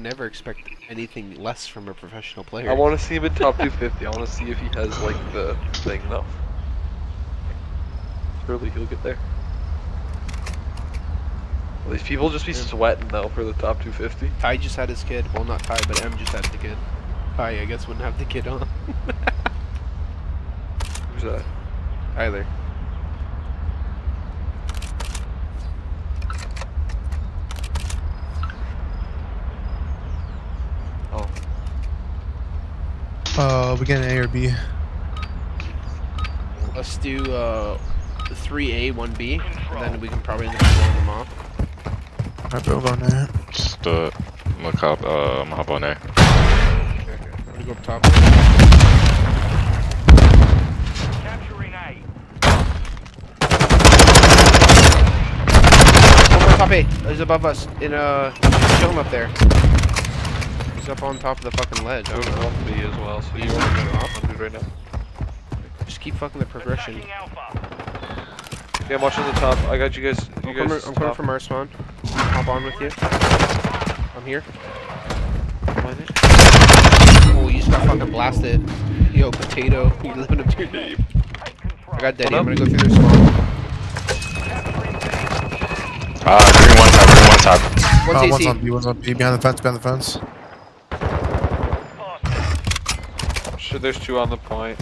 can never expect anything less from a professional player. I want to see him in top 250. I want to see if he has like the thing though. Surely he'll get there. Will these people just be sweating though for the top 250? Ty just had his kid. Well, not Ty, but M just had the kid. Ty, I guess, wouldn't have the kid on. Who's that? Tyler. Oh, Uh, we get an A or B. Let's do uh, 3A, 1B, and then we can probably end up blowing them off. Alright, bro, go now. Just uh, look up. Uh, I'm gonna hop on there. I'm gonna go up top. Capturing A. One more top A. He's above us. In uh, show him up there. He's up on top of the fucking ledge. I I'm don't know. off B as well, so you You want wanna to go go off? off right now. Just keep fucking the progression. Attacking Yeah, I'm watching the top. I got you guys. You I'm coming. I'm coming from our spawn. Hop on with you. I'm here. Oh, you just got fucking blasted. Yo, potato. You living up to your name. I got Daddy. I'm gonna go through their spawn. Ah, green one top, green one top. One's Uh, AC. one's on B, one's on B, behind the fence, behind the fence. Shit, there's two on the point.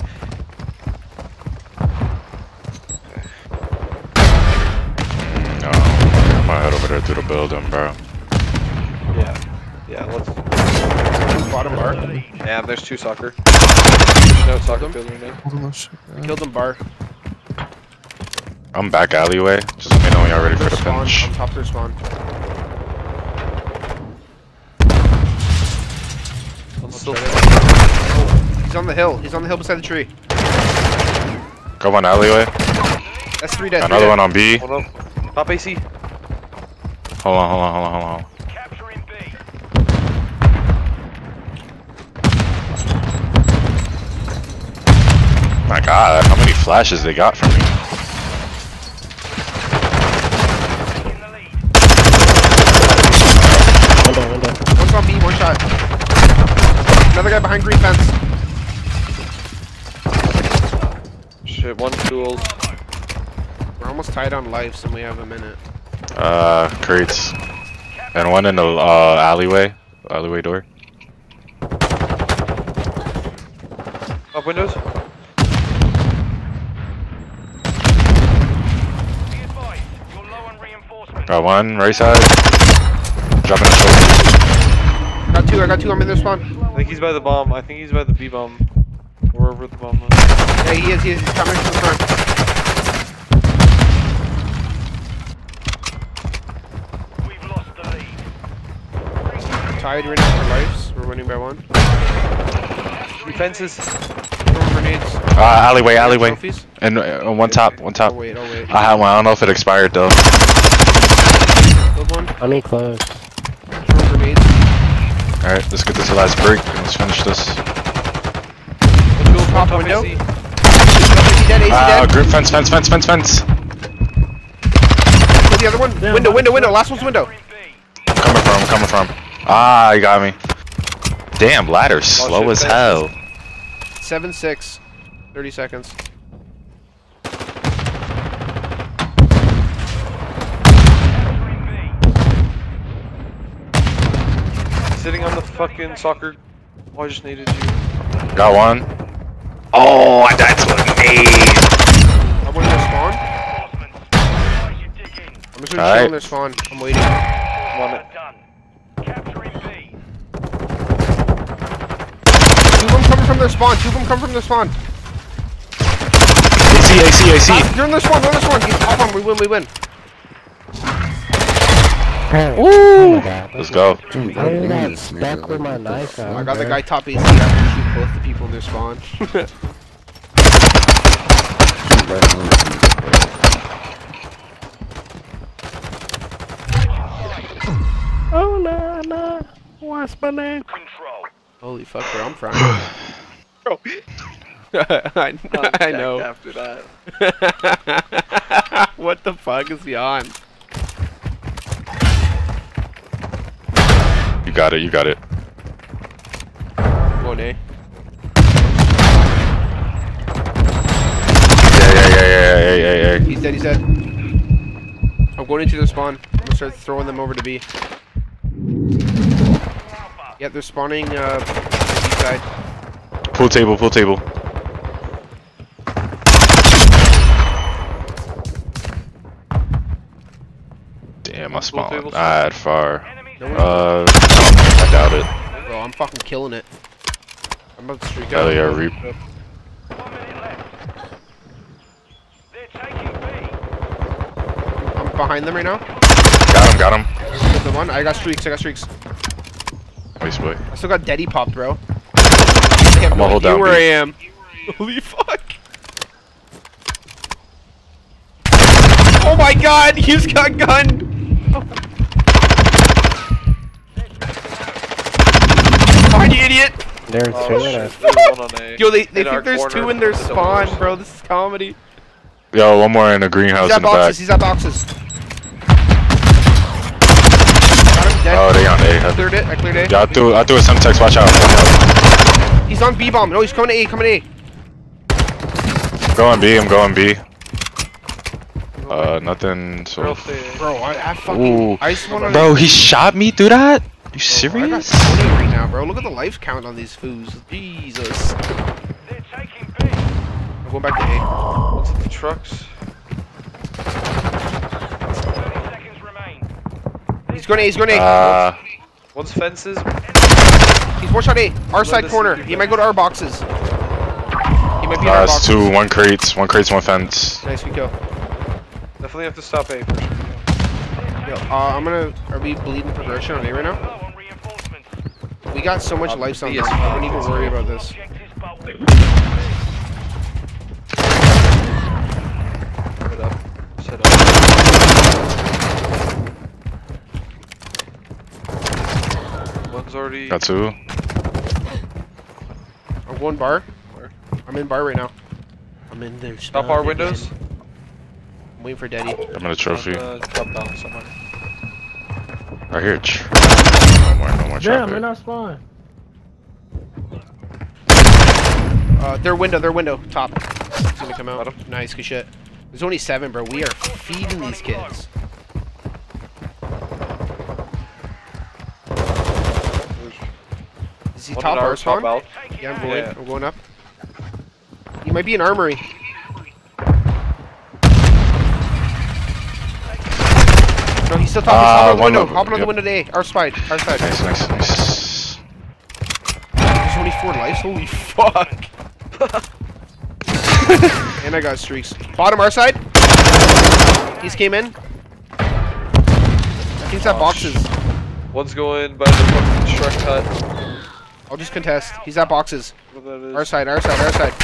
No, I'm gonna head over there through the building, bro. Yeah. Yeah, let's. Bottom bar. Yeah, there's two soccer. No soccer them? building name. Hold on, shit. Yeah. Killed them bar. I'm back alleyway. Just let me know when y'all ready for the spawn. pinch. On top of their spawn. I'm still. He's on the hill. He's on the hill beside the tree. Go one alleyway. That's three dead. Another one on B. Hold up. Top AC. Hold on, hold on, hold on, hold on. Capturing B. My God, how many flashes they got from me? In the lead. One's on B. One shot. Another guy behind green fence. Shit, one tools. We're almost tied on lives and we have a minute. Uh, crates. And one in the uh, alleyway. Alleyway door. Up windows. Be advised, you're low on reinforcements. Got one, right side. Dropping the shoulder. Got two. I got two. I'm in their spawn. I think he's by the bomb. I think he's by the B bomb. Wherever the bomb was. Yeah, he is. He is. He's coming from the front. We've lost the lead. Tied right now for lives. We're winning by one. Defenses. Grenades. Uh, alleyway, alleyway. Trophies. And uh, one top, one Oh top. wait. Oh wait. I have one. I don't know if it expired though. Killed. I need close. Grenades. All right, let's get this last break and let's finish this. Let's go pop Top window. AC. AC dead. AC Ah, dead. group fence, fence, fence, fence, fence. Kill the other one. Window. Window. Window. Last one's window. Capturing B. Coming from, coming from. Ah, you got me. Damn, ladder's slow shit, as fence. hell. Seven six. Thirty seconds. Sitting on the fucking soccer. Oh, I just needed you. Got one. Oh, I died to. I went in their spawn. Reinforcements. Why you digging? I'm just gonna Alright. chill in their spawn. I'm waiting. I'm on it. Done. Capturing B. Two of them coming from their spawn. Two of them come from their spawn. AC, AC, AC. Ah, You're in their spawn. You're in their spawn. You pop on. We win. We win. Oh my god. Let's go. Dude, I didn't got stuck with my knife out. I got the guy top AC. I have to shoot both the people in their spawn. Oh no, no. What's my name? Control. Holy fuck, bro. I'm frying. Bro. I, I know. After that. what the fuck is he on? You got it. You got it. One A. Yeah, yeah, yeah, yeah, yeah, yeah, yeah. He's dead, he's dead. I'm going into their spawn. I'm gonna start throwing them over to B. Yeah, they're spawning uh B side. Pool table, pool table. Damn, I spawned mad far. Uh, I doubt it. Bro, I'm fucking killing it. I'm about to streak Hell out. yeah, Reap. one minute left. They're taking B. I'm behind them right now. Got him, got him. Hit the one. I got streaks, I got streaks. Waste boy. I still got Daddy popped, bro. I have I'ma hold down where B. I am. Holy fuck. Oh my god, he's got gun! Fine, you idiot! There's Oh, two shit. of us. There's one on A. Yo, they, they think there's corner two in their spawn, bro. This is comedy. Yo, one more in the greenhouse He's at in the back. boxes, he's at boxes. Got him dead. Oh, they on A. I cleared it, I cleared it. Yeah, I threw, I threw a semtex. Watch out. He's on B bomb. No, he's coming to A, coming to A. I'm going B. I'm going B. Uh, nothing. So. Real thick. Bro, I, I fucking. Ooh. I just wanna. Bro, he shot me through that? You Bro, I got serious? 20 right now, bro. Look at the life count on these foos. Jesus. They're taking B. I'm going back to A. What's the trucks? 30 seconds remain. He's going to A, he's going to A. Uh, One's fences. he's one shot A. Our side corner. He might go to our boxes. He might be in uh, our it's boxes. two. One crates. One crates. One fence. Nice, we go. Definitely have to stop A for sure. Yo, uh, I'm gonna. Are we bleeding progression on A right now? Low on reinforcements. We got so much Uh, life on B this. is I don't need to worry about this. Objectives, but we Set up. Set up. One's already. Got two. I'm going bar. Where? I'm in bar right now. I'm in there. Top our windows. I'm waiting for Daddy. I'm in a trophy. Uh, top down somewhere. Right here. Tr- No more. No more Damn, traffic. man, I spawned. Uh, their window, their window, top. It's gonna come out. Got. Nice, good shit. There's only seven, bro. We are feeding these kids. He One top in our or spawn? top out. Yeah, I'm going. Yeah. I'm going up. He might be an armory. No, he's still top. Ah, he's top on the one window. of- Hopping on the yep. window to A. Our side. Our side. Nice, nice, nice. There's only four lives. Holy fuck. and I got streaks. Bottom our side. He's came in. I think it's at boxes. One's going by the fucking Shrek hut. I'll just contest. He's at boxes. What that is. Our side, our side, our side.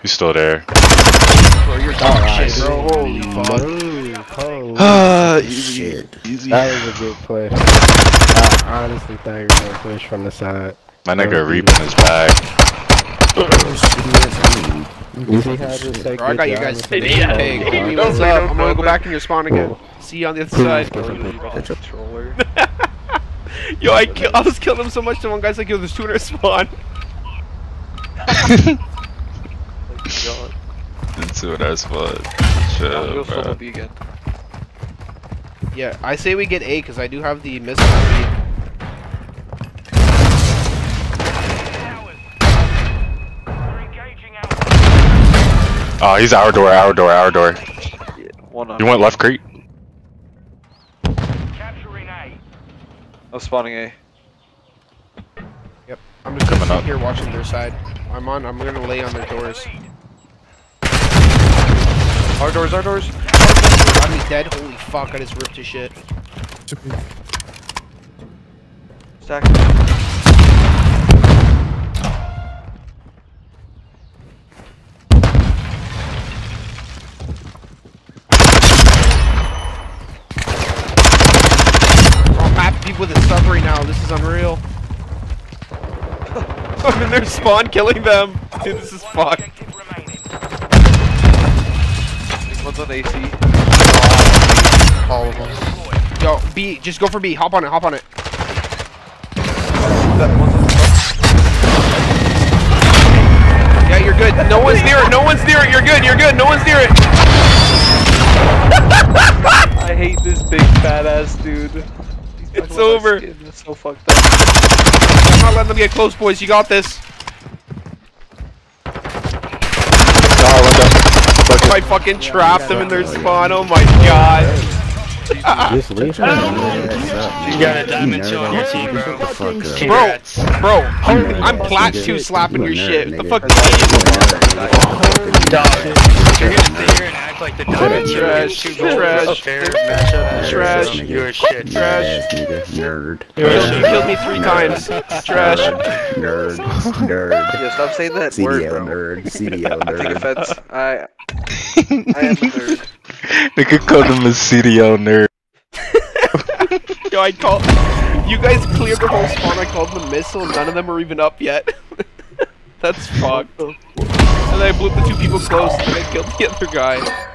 He's still there. Bro, you're dog shit, bro. Holy fuck. Move, holy Ah, easy. Easy. That was a good push. I honestly thought you were gonna push from the side. My nigga reaping his bag. You see how I just Bro, I got you guys. with Hey, the hey, ball? hey, give what's say up. don't I'm gonna go comment. back in your spawn again. See you on the other side. Controller. Yo, I, kill, I was killing him so much that one guy's like, yo, there's two in our spawn. God. That's what I fun. Chill, bro. Yeah, I say we get A because I do have the missile Oh, he's our door, our door, our door. Yeah, one on. You went left crate? capturing A. I'm spawning A. Yep. I'm just gonna Coming sit up. here watching their side. I'm on. I'm gonna lay on their doors. Our doors, our doors. God, he's dead. Holy fuck! I just ripped his shit. Stack. I'm happy with his sub now. This is unreal. I'm in their spawn killing them. Dude, this is fucked. Objective remaining. On AC. All of them. Yo, B, just go for B. Hop on it, hop on it. That one's on the Yeah, you're good. No one's near it. No one's near it. You're good. You're good. No one's near it. I hate this big fat ass dude. He's talking It's over. skin, That's so fucked up. I'm not letting them get close, boys. You got this. Oh, I fucking trapped them in their spawn. Oh my god. Just leave him. You got a diamond two on your team, bro. Bro, bro, I'm plat two slapping your shit. What the fuck? Dog. You're gonna sit here and act like the diamond two Trash, two gold trash, is fair matchup. trash, You're shit. Trash. Nerd. You killed, you killed me three times. Trash. Nerd. Nerd. Yeah, stop saying that word, CDO bro. nerd. CDO I take offense. I I am the nerd. Nigga called him a CDO nerd. Yo, I called. You guys cleared the whole spawn. I called them missile. None of them are even up yet. That's fucked. And then I blew up the two people close, and I killed the other guy.